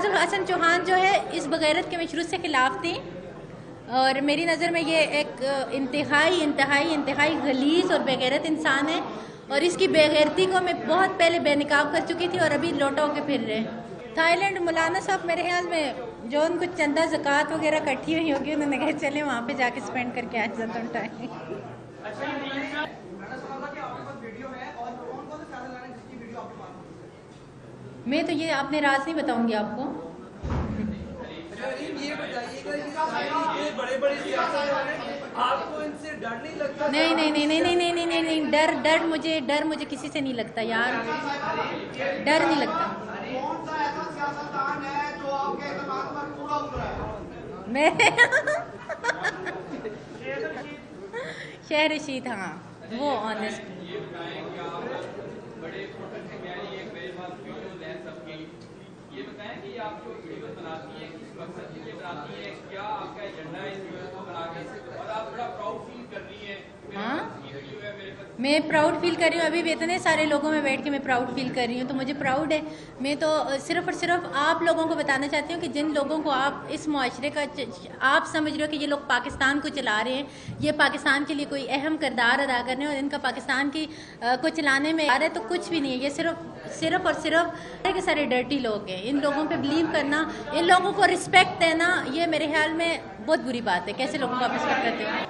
मुमताज़ुल हसन चौहान जो है, इस बगैरत के मशरूत से खिलाफ थी। और मेरी नज़र में ये एक इंतहाई इंतहाई इंतहाई गलीस और बेगैरत इंसान है। और इसकी बेगैरती को मैं बहुत पहले बेनकाब कर चुकी थी और अभी लौटा होकर फिर रहे थाईलैंड, मौलाना साहब मेरे ख्याल में जो उनको चंदा जक़ात वगैरह इकट्ठी हुई होगी, उन्होंने कहा, चले, वहाँ पे जाके स्पेंड करके आ जाता टाइम मैं तो ये आपने राज नहीं बताऊँगी आपको। नहीं नहीं नहीं नहीं नहीं नहीं नहीं नहीं नहीं डर डर मुझे डर मुझे किसी से नहीं लगता यार। डर नहीं लगता। मैं शहर रशीद हाँ वो ऑनेस्ट ये बताएँ कि आप जो बनाती है किस मकसद के लिए बनाती है क्या आपका एजेंडा है इस वीडियो को बना के और आप बड़ा प्राउड फील कर रही हैं हाँ ये वीडियो है मेरे पास मैं प्राउड फील कर रही हूँ। अभी भी इतने सारे लोगों में बैठ के मैं प्राउड फील कर रही हूँ तो मुझे प्राउड है। मैं तो सिर्फ़ और सिर्फ़ आप लोगों को बताना चाहती हूँ कि जिन लोगों को आप इस माशरे का आप समझ रहे हो कि ये लोग पाकिस्तान को चला रहे हैं, ये पाकिस्तान के लिए कोई अहम किरदार अदा कर रहे हैं और इनका पाकिस्तान की को चलाने में आ रहा है तो कुछ भी नहीं है। ये सिर्फ़ सिर्फ़ और सिर्फ़ सारे के सारे डर्टी लोग हैं। इन लोगों पर बिलीव करना, इन लोगों को रिस्पेक्ट देना, ये मेरे ख्याल में बहुत बुरी बात है। कैसे लोगों को आप रिस्पेक्ट करते हैं?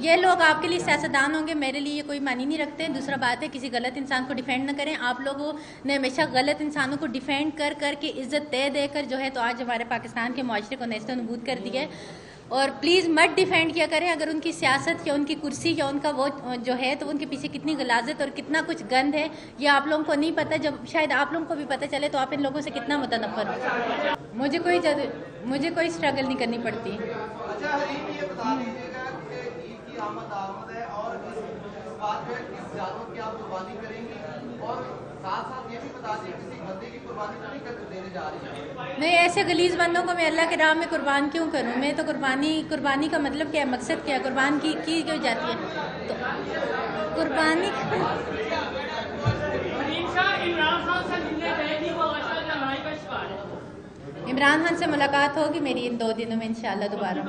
ये लोग आपके लिए सियासतदान होंगे, मेरे लिए ये कोई मानी नहीं रखते। दूसरा बात है, किसी गलत इंसान को डिफेंड न करें। आप लोगों ने हमेशा गलत इंसानों को डिफेंड कर कर के इज़्ज़त दे देकर जो है तो आज हमारे पाकिस्तान के माशरे को नस्त नबूद कर दिया है। और प्लीज़ मत डिफेंड किया करें। अगर उनकी सियासत या उनकी कुर्सी या उनका वो, जो है तो उनके पीछे कितनी गलाजत और कितना कुछ गंद है, ये आप लोगों को नहीं पता। जब शायद आप लोगों को भी पता चले तो आप इन लोगों से कितना मुतनफर हो। मुझे कोई मुझे कोई स्ट्रगल नहीं करनी पड़ती। आमद आमद है और इस बात पे किस जानवर की आप कुर्बानी करेंगी और साथ साथ ये भी बता दें किसी बंदे की कुर्बानी तो नहीं कर देने जा रही है। नहीं ऐसे गलीज बंदों को मैं अल्लाह के राह में कुर्बान क्यों करूँ? मैं तो कुर्बानी कुर्बानी का मतलब क्या है? मकसद क्या है? कुर्बान की की क्यों जाती है? तो कुर्बानी इमरान खान से मुलाकात होगी मेरी इन दो दिनों में इंशाल्लाह दोबारा।